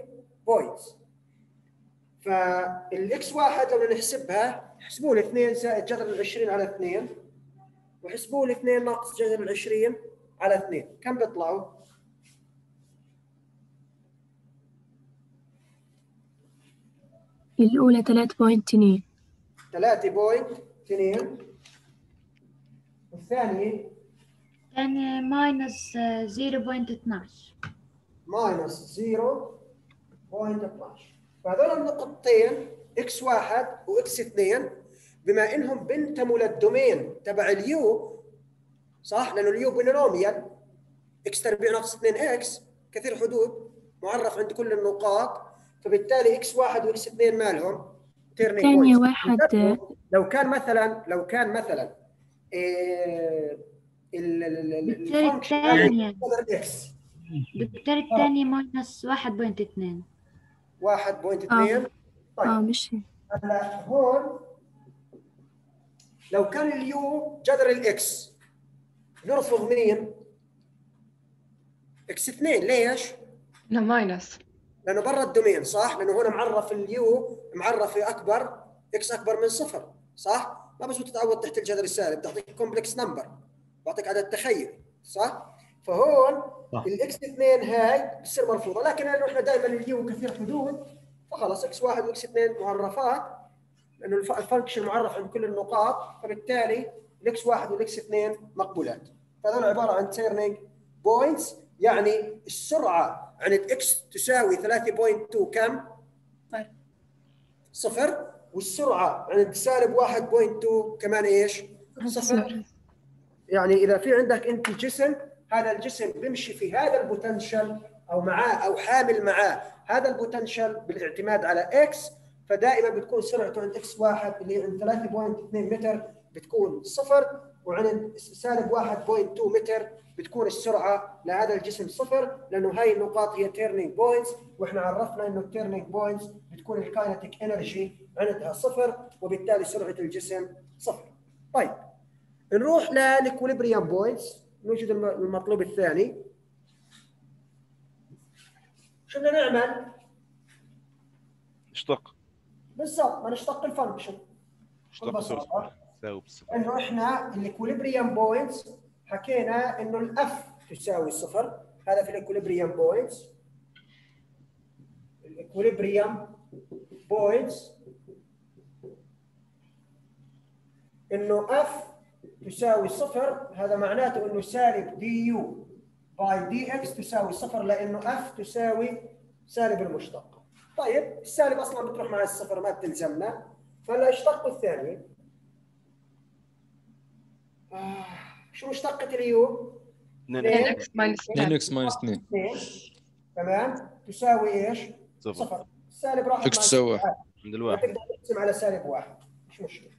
points. فال x واحد لو نحسبها احسبوا لي 2 زائد جذر ال 20 على 2 واحسبوا لي 2 ناقص جذر ال 20 على 2 كم بيطلعوا؟ الأولى 3.2 3.2 الثانية الثانية minus 0.12 minus 0.12 فهذول النقطتين إكس واحد واكس اثنين بما إنهم بينتموا لل domain تبع ال u صح؟ لأنه ال u polynomial x تربيع ناقص 2 x كثير حدود معرف عند كل النقاط. فبالتالي إكس واحد واكس اثنين مالهم. ثانية واحد. لو كان مثلا لو كان مثلا بالتالي الثانية بالتالي الثانية minus واحد point اثنين 1.2 آه طيب مش هي. هلا هون لو كان ال U جذر ال X نرفض مين؟ X 2 ليش؟ لا minus لأنه برا ال domain صح؟ لأنه هنا معرف ال U معرف أكبر X أكبر من صفر صح؟ ما بس تتعوض تحت الجذر السالب تعطيك complex number بعطيك عدد تخيلي صح؟ فهون. ال X 2 هاي بتصير مرفوضة لكن لأنه إحنا دائما ال U كثير حدود فخلص X 1 و X 2 معرفات لأنه الف- ال function معرف عند كل النقاط فبالتالي ال X 1 وال X 2 مقبولات فهذول عبارة عن turning points يعني السرعة عند X تساوي 3.2 كم؟ صفر. والسرعة عند سالب 1.2 كمان إيش؟ صفر يعني إذا في عندك أنت جسم هذا الجسم بيمشي في هذا ال potential أو معاه أو حامل معاه هذا ال potential بالاعتماد على X فدائما بتكون سرعته عند X واحد اللي عند 3.2 متر بتكون صفر وعند سالب 1.2 متر بتكون السرعة لهذا الجسم صفر لأنه هاي النقاط هي turning points وإحنا عرفنا إنه ال turning points بتكون ال kinetic energy عندها صفر وبالتالي سرعة الجسم صفر. طيب نروح لل equilibrium points نوجد الم- المطلوب الثاني. شو بدنا نعمل؟ اشتق. بالضبط ما نشتق ال function اشتق تساوي انه إحنا ال equilibrium points حكينا إنه ال F تساوي صفر. هذا في ال equilibrium points ال equilibrium points إنه F تساوي صفر. هذا معناته إنه سالب dU by dX تساوي صفر لأنه F تساوي سالب المشتق. طيب السالب أصلا بتروح مع الصفر ما بتلزمنا. فهلا اشتقوا الثاني. آه، شو مشتقة ال U؟ 2 اثنين. X minus 2 X minus 2 اثنين. تمام. تساوي إيش؟ صفر. صفر. السالب راح X تساوي واحد. عند الواحد تقدر تقسم على سالب واحد. مش مشكلة.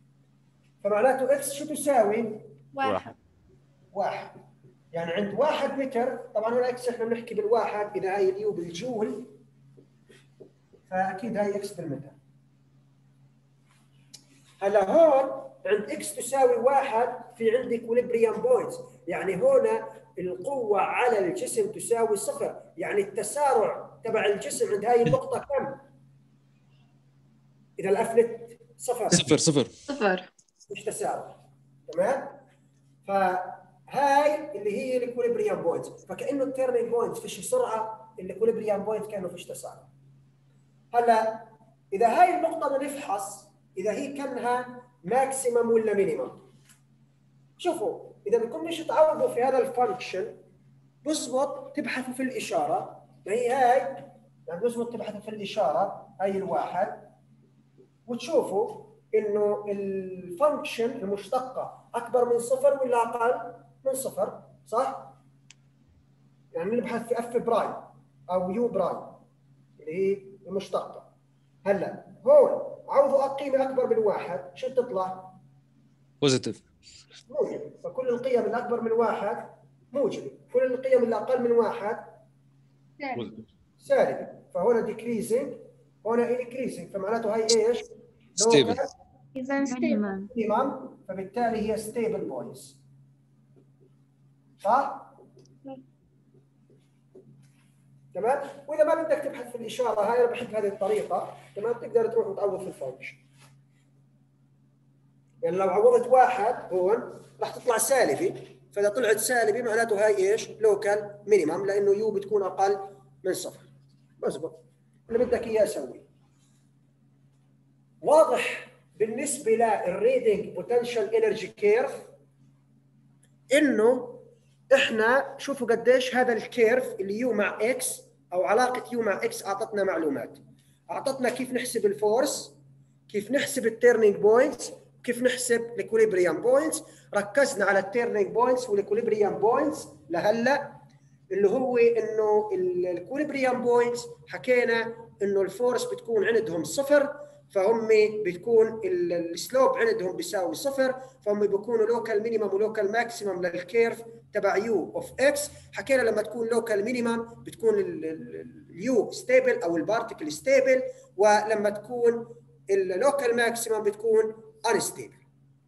فمعناته X شو تساوي؟ واحد. واحد. يعني عند واحد متر طبعا هنا X إحنا بنحكي بالواحد إذا هاي ال U بالجول فأكيد هاي X بالمتر. هلا هون عند X تساوي واحد في عندي equilibrium points يعني هنا القوة على الجسم تساوي صفر. يعني التسارع تبع الجسم عند هاي النقطة كم؟ إذا ال F صفر. صفر صفر. صفر. فش تسارع تمام؟ فهاي اللي هي ال equilibrium point فكأنه ال turning point فيش سرعه ال equilibrium point كأنه فيش تسارع هلا إذا هاي النقطة بنفحص إذا هي كانها maximum ولا minimum شوفوا إذا بدكم مش تعوضوا في هذا ال function بزبط تبحثوا في الإشارة. ما هي هاي؟ يعني بزبط تبحثوا في الإشارة هاي الواحد. وتشوفوا إنه ال function المشتقة أكبر من صفر ولا أقل من صفر صح؟ يعني نبحث في F prime أو U prime اللي هي المشتقة. هلأ هون عوضوا قيمه اكبر من واحد شو تطلع؟ positive موجب. فكل القيم اللي اكبر من واحد موجبه كل القيم اللي أقل من واحد سالبه فهنا decreasing هنا increasing فمعناته هاي إيش؟ Stable. إذا stable minimum. فبالتالي هي stable points صح؟ تمام؟ وإذا ما بدك تبحث في الإشارة هاي أنا بحب هذه الطريقة. تمام؟ تقدر تروح وتعوض في ال function يعني لو عوضت واحد هون راح تطلع سالبه فإذا طلعت سالبه معناته هاي إيش؟ local minimum لأنه U بتكون أقل من صفر. مزبوط اللي بدك إياه سوي واضح بالنسبة لل reading potential energy curve إنه إحنا شوفوا قديش هذا ال curve اللي U مع X أو علاقة U مع X أعطتنا معلومات. أعطتنا كيف نحسب ال force كيف نحسب ال turning points كيف نحسب ال equilibrium points ركزنا على ال turning points وال equilibrium points لهلا اللي هو إنه ال equilibrium points حكينا إنه ال force بتكون عندهم صفر فهم بتكون ال- ال slope عندهم بيساوي صفر فهم بيكونوا local minimum و local maximum لل curve تبع U of X حكينا لما تكون local minimum بتكون ال U stable أو ال particle stable ولما تكون ال local maximum بتكون unstable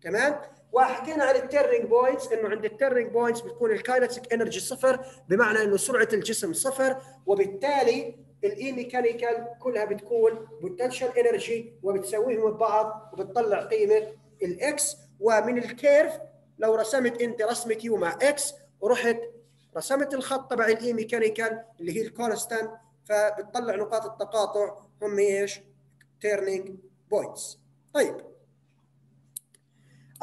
تمام؟ وحكينا عن ال turning points إنه عند ال turning points بتكون ال kinetic energy صفر بمعنى إنه سرعة الجسم صفر وبالتالي ال E mechanical كلها بتكون potential energy وبتسويهم ببعض وبتطلع قيمة الـ x. ومن الـ curve لو رسمت أنت رسمة U مع x ورحت رسمت الخط تبع الـ E mechanical اللي هي الـ constant فبتطلع نقاط التقاطع هم إيش؟ turning points. طيب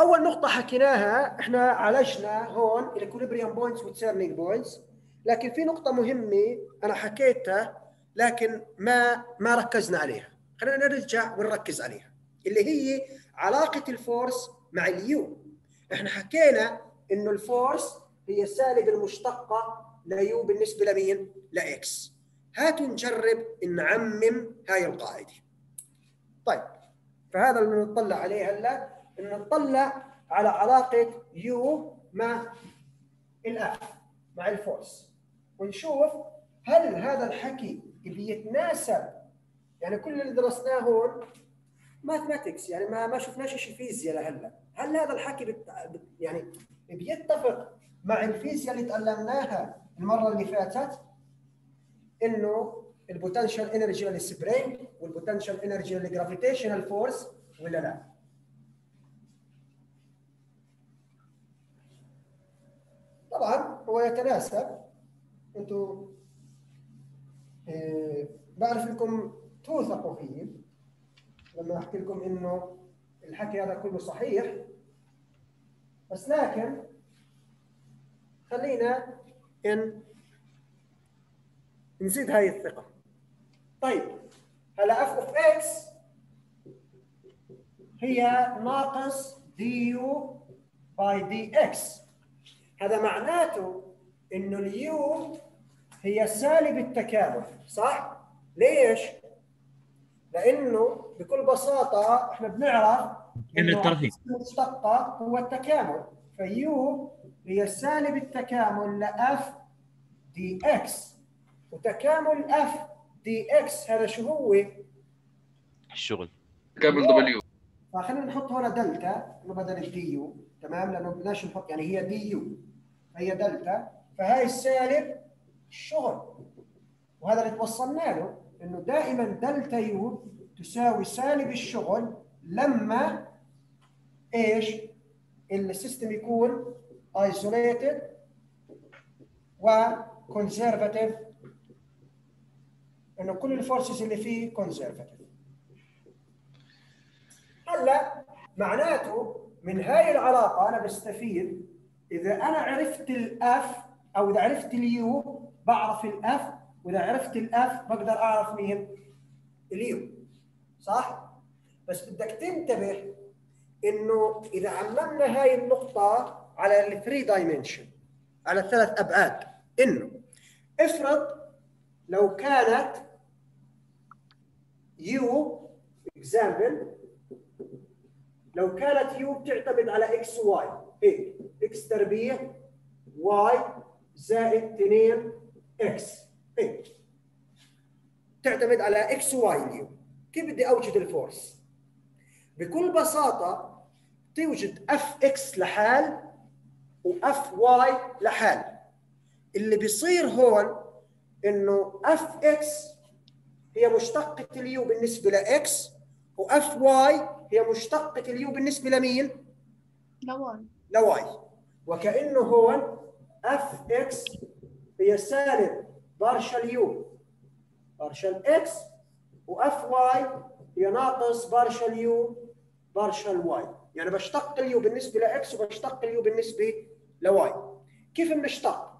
أول نقطة حكيناها إحنا عالجنا هون الـ equilibrium points والـ turning points لكن في نقطة مهمة أنا حكيتها لكن ما ما ركزنا عليها. خلينا نرجع ونركز عليها اللي هي علاقة الـ force مع الـ U إحنا حكينا إنه الـ force هي سالب المشتقة لـ U بالنسبة لمين؟ لـ x هاتوا نجرب نعمم هاي القاعدة. طيب فهذا اللي نطلع عليه هلأ. انه نطلع على علاقه U مع الـ F مع الـ force ونشوف هل هذا الحكي بيتناسب يعني كل اللي درسناه هون mathematics يعني ما ما شفناش شيء فيزياء لهلا هل هذا الحكي. بت- يعني بيتفق مع الفيزياء اللي تعلمناها المرة اللي فاتت إنه البوتنشال انرجي للسبرينج والبوتنشال انرجي للجرافيتيشنال فورس ولا لا؟ طبعا هو يتناسب. أنتم آه، بعرف انكم توثقوا فيه لما أحكي لكم إنه الحكي هذا كله صحيح بس لكن خلينا إن نزيد هاي الثقة. طيب هلا أف أوف إكس هي ناقص dU by dx. هذا معناته إنه الـ U هي سالب التكامل صح؟ ليش؟ لأنه بكل بساطة إحنا بنعرف إنه الترهيب. المشتقة هو التكامل فـ U هي سالب التكامل لـ F dx وتكامل F dx هذا شو هو؟ الشغل capital W فخلينا نحط هنا دلتا انه بدل الـ dU تمام؟ لأنه بدناش نحط يعني هي dU هي دلتا فهاي السالب الشغل وهذا اللي توصلنا له إنه دائما delta U تساوي سالب الشغل لما إيش؟ الـ system يكون isolated و conservative إنه كل الـ forces اللي فيه conservative هلا معناته من هاي العلاقة أنا بستفيد إذا أنا عرفت الـ F أو إذا عرفت الـ U بعرف الـ F وإذا عرفت الـ F بقدر أعرف مين؟ الـ U. صح؟ بس بدك تنتبه إنه إذا عممنا هاي النقطة على الـ three dimension على الثلاث أبعاد إنه افرض لو كانت U example لو كانت U بتعتمد على x y هيك x تربيع y زائد 2 x هيك تعتمد على x y الـ U كيف بدي أوجد الـ force؟ بكل بساطة توجد F x لحال و F y لحال. اللي بيصير هون إنه F x هي مشتقة الـ U بالنسبة لـ x و F y هي مشتقة الـ U بالنسبة لمين؟ لوان لواي. وكأنه هون F x هي سالب partial U partial x و F y هي ناقص partial U partial y يعني بشتق الـ U بالنسبة لـ x وبشتق الـ U بالنسبة لـ y كيف بنشتق؟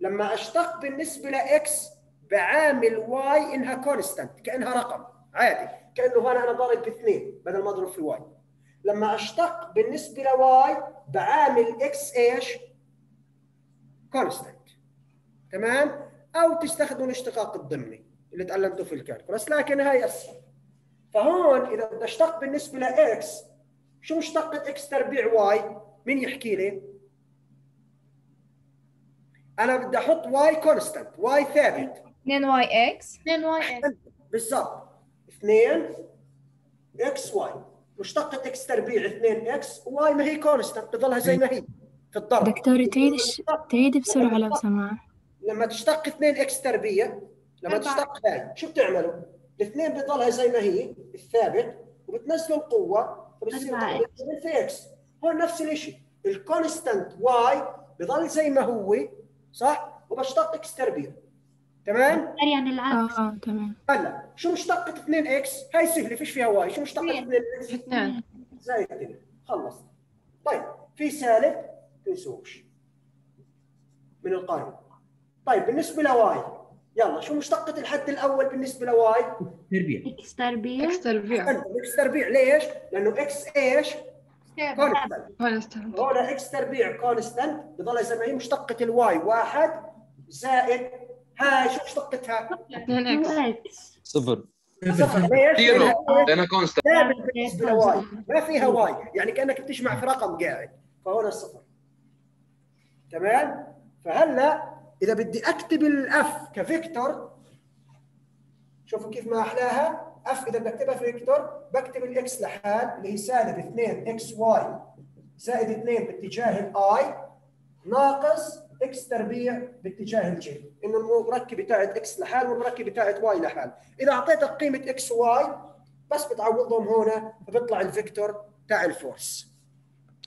لما أشتق بالنسبة لـ x بعامل y إنها constant كأنها رقم عادي. كأنه هون أنا ضارب باثنين بدل ما أضرب في y لما أشتق بالنسبة لـ y بعامل x إيش؟ constant تمام؟ أو تستخدموا الاشتقاق الضمني اللي تعلمته في الـ calculus لكن هاي أسهل فهون إذا بدي أشتق بالنسبة لـ x شو مشتقة x تربيع y؟ مين يحكي لي؟ أنا بدي أحط y constant y ثابت 2 y x 2 y x بالضبط 2 x y مشتقة إكس تربيع 2 إكس واي ما هي constant بتضلها زي ما هي في الضرب. دكتور تعيد تعيد بسرعة لو سمحت. لما تشتق 2 x تربيع لما. تشتق هاي شو بتعملوا؟ الاثنين بتضلها زي ما هي الثابت وبتنزلوا القوة فبتصير في x هون نفس الشيء الـ constant y بضل زي ما هو صح؟ وبشتق x تربيع. تمام؟ يعني العكس آه تمام. هلا شو مشتقة 2 x؟ هاي سهلة فيش فيها y، شو مشتقة 2 x؟ اثنين. زائد 2 خلص طيب في سالب تنسوش. من القائمة طيب بالنسبة لـ y يلا شو مشتقة الحد الأول بالنسبة لـ y؟ تربيع. إكس تربيع. إكس تربيع. إكس تربيع ليش؟ لأنه x إيش؟ constant. هون x تربيع constant بضلها زي ما هي مشتقة الـ y. واحد زائد هاي شو مشتقتها؟ 2 إكس إكس صفر؟ zero لانها constant ثابت بالنسبة لـ y ما فيها y يعني كأنك بتجمع في رقم قاعد. فهون الصفر. تمام؟ فهلا إذا بدي أكتب الـ F كـ vector شوفوا كيف ما أحلاها. F إذا بدي أكتبها vector بكتب الـ x لحال اللي هي سالب 2 x y زائد 2 باتجاه الـ i ناقص x تربيع باتجاه الـ j إنه المركبه تاعت x لحال والمركبه تاعت y لحال. إذا أعطيتك قيمة x y بس بتعوضهم هنا فبيطلع ال vector تاع ال force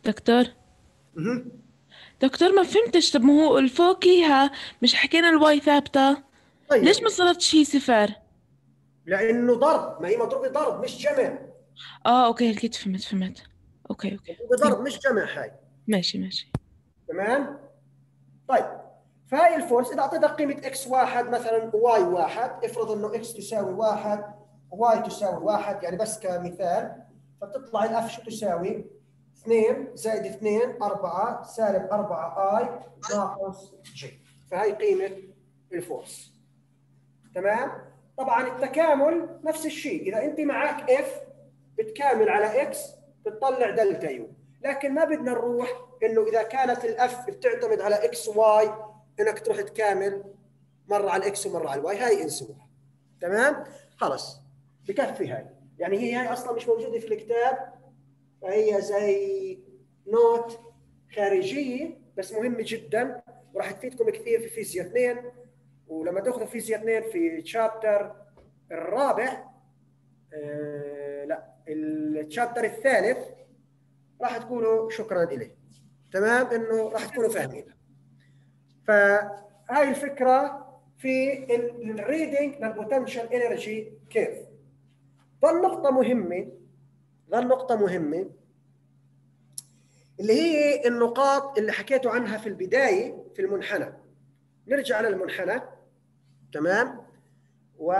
دكتور؟ دكتور ما فهمتش. طب ما هو الفوقيها مش حكينا ال y ثابتة؟ طيب. ليش ما صارت شي صفر؟ لأنه ضرب. ما هي مضروبه ضرب مش جمع. آه okay أكيد فهمت فهمت. okay okay. مضروبه ضرب مش جمع هاي ماشي ماشي. تمام؟ طيب فهاي ال force إذا اعطيتك قيمة x واحد مثلا y واحد افرض إنه x تساوي واحد y تساوي واحد يعني بس كمثال فتطلع ال F شو تساوي؟ 2 زائد 2 4 سالب 4 i ناقص j فهي قيمة ال force. تمام؟ طبعا التكامل نفس الشيء إذا أنت معك F بتكامل على x بتطلع delta U لكن ما بدنا نروح إنه إذا كانت ال F بتعتمد على x y إنك تروح تكامل مرة على ال x ومرة على ال y. هاي انسوها تمام؟ خلص بكفي هاي. يعني هي هاي أصلا مش موجودة في الكتاب. فهي زي note خارجية بس مهمة جدا. وراح تفيدكم كثير في فيزياء 2 ولما تأخذوا فيزياء 2 في chapter الرابع آه لا ال chapter الثالث راح تكونوا شكرا إليه تمام؟ إنه راح تكونوا فاهمينها فهاي الفكرة في ال reading لل potential energy curve ظل نقطة مهمة ظل نقطة مهمة اللي هي النقاط اللي حكيتوا عنها في البداية في المنحنى. نرجع للمنحنى. تمام؟ و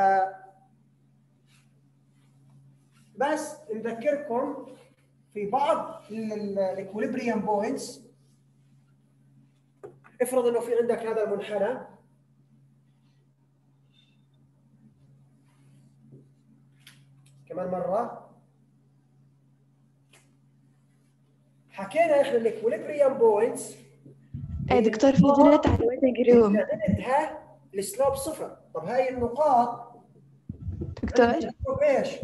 بس نذكركم في بعض ال equilibrium points افرض انه في عندك هذا المنحنى. كمان مرة. حكينا إحنا ال equilibrium points إيه دكتور في بنات على waiting room عندها ال slope صفر. طب هاي النقاط. دكتور. إيش؟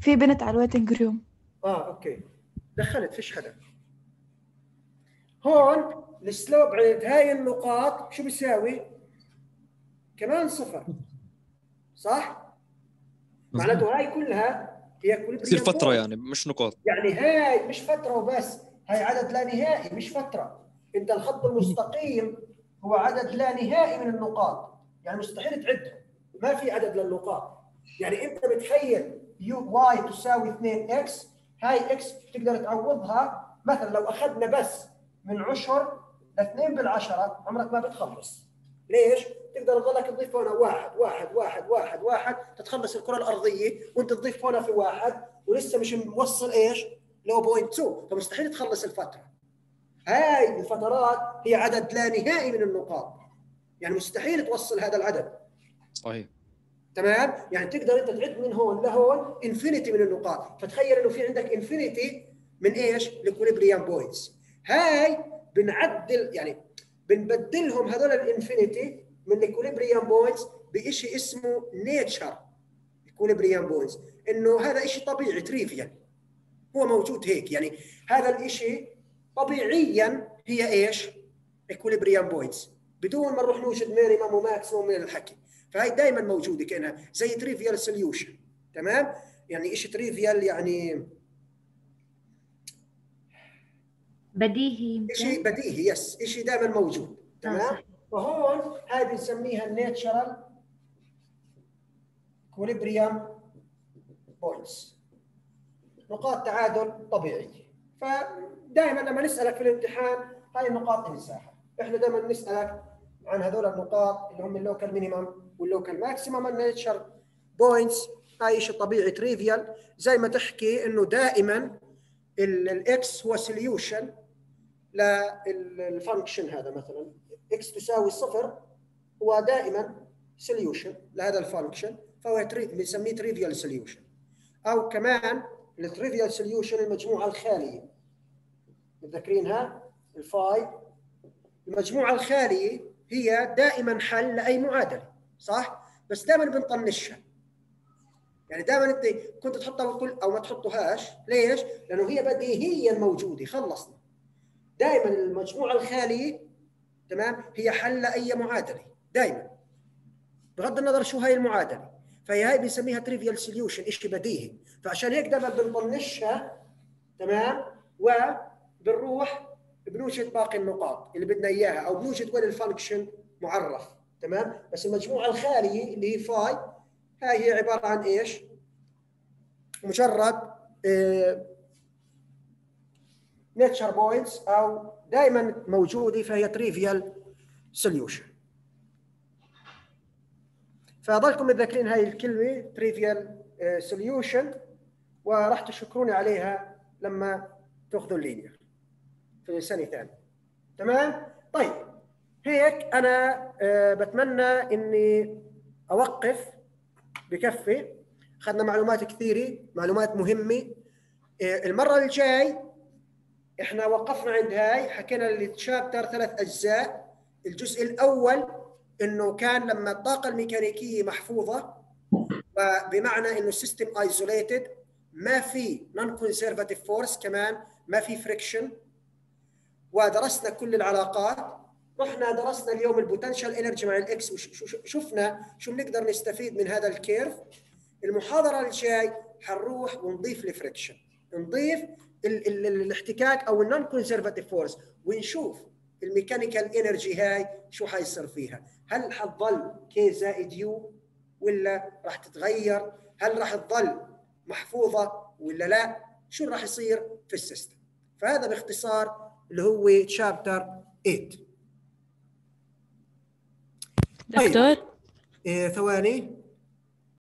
في بنت على ال waiting room آه okay. دخلت فيش حدا. هون ال slope عند هاي النقاط شو بيساوي؟ كمان صفر. صح؟ معناته هاي كلها هي كل تصير فترة يعني مش نقاط. يعني هاي مش فترة وبس هاي عدد لا نهائي مش فترة. انت الخط المستقيم هو عدد لا نهائي من النقاط. يعني مستحيل تعدهم ما في عدد للنقاط. يعني انت متخيل يو y تساوي 2 إكس؟ هاي إكس تقدر تعوضها مثلا لو أخذنا بس من عشر 2 بالعشرة عمرك ما بتخلص. ليش؟ تقدر تضلك تضيف هنا واحد واحد واحد واحد واحد تتخلص الكرة الأرضية وانت تضيف هنا في واحد ولسه مش موصل إيش؟ لو 0.2 فمستحيل تخلص الفترة. هاي الفترات هي عدد لا نهائي من النقاط. يعني مستحيل توصل هذا العدد. صحيح. تمام؟ يعني تقدر انت تعد من هون لهون infinity من النقاط. فتخيل إنه في عندك infinity من إيش؟ ال equilibrium points هاي بنعدل يعني بنبدلهم هذول ال infinity من ال equilibrium points بشيء اسمه natural equilibrium points إنه هذا شيء طبيعي trivial هو موجود هيك. يعني هذا الشيء طبيعيا هي إيش؟ equilibrium points بدون ما نروح نوجد minimum و maximum من الحكي. فهي دائما موجودة كأنها زي trivial solution تمام؟ يعني شيء trivial يعني بديهي شيء بديهي؟ yes شيء دائما موجود. تمام؟ صح. فهون هاي بنسميها ال natural equilibrium points نقاط تعادل طبيعيه فدائما لما نسألك في الامتحان هاي النقاط انساها. إحنا دائما نسألك عن هذول النقاط اللي هم ال local minimum وال local maximum ال natural points هاي شيء طبيعي trivial زي ما تحكي إنه دائما ال x هو solution لل function هذا مثلا. x تساوي صفر هو دائما solution لهذا ال function فهو بنسميه trivial solution أو كمان ال trivial solution المجموعة الخالية. متذكرينها؟ ال phi المجموعة الخالية هي دائما حل لأي معادلة صح؟ بس دائما بنطنشها. يعني دائما انت كنت تحطها وتقول أو ما تحطهاش. ليش؟ لأنه هي بديهيا موجودة خلصنا. دائما المجموعة الخالية تمام هي حل أي معادلة دائما. بغض النظر شو هاي المعادلة. فهي هاي بنسميها trivial solution شيء بديهي. فعشان هيك دائما بنطنشها تمام وبنروح بنوجد باقي النقاط اللي بدنا إياها أو بنوجد وين ال function معرف تمام. بس المجموعة الخالية اللي هي phi هاي هي عبارة عن إيش؟ مجرد nature points أو دائما موجودة فهي trivial solution فضلكم متذكرين هاي الكلمة trivial solution وراح تشكروني عليها لما تأخذوا ال linear في سنة ثانية. تمام؟ طيب هيك أنا آه، بتمنى إني أوقف بكفي. أخذنا معلومات كثيرة معلومات مهمة. آه، المرة الجاي إحنا وقفنا عند هاي حكينا ال chapter ثلاث أجزاء. الجزء الأول إنه كان لما الطاقة الميكانيكية محفوظة وبمعنى إنه ال system isolated ما في non conservative force كمان ما في friction ودرسنا كل العلاقات. رحنا درسنا اليوم ال potential energy مع ال x وشفنا شو بنقدر نستفيد من هذا ال curve المحاضرة الجاي حنروح ونضيف ال friction نضيف ال ال ال الاحتكاك أو ال non conservative force ونشوف ال mechanical energy هاي شو حيصير فيها. هل حتظل K زائد U ولا راح تتغير؟ هل راح تظل محفوظة ولا لا؟ شو راح يصير في السيستم؟ فهذا باختصار اللي هو تشابتر 8 طيب. دكتور؟ إيه ثواني.